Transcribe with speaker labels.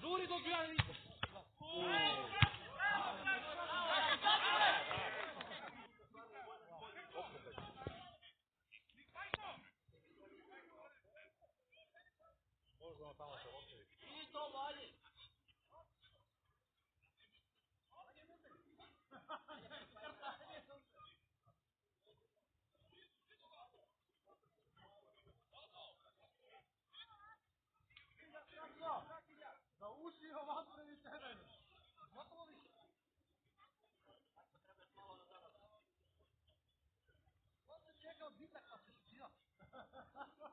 Speaker 1: Zuri dobijali. Možda tamo se otvori. I to valje. 你在看手机啊？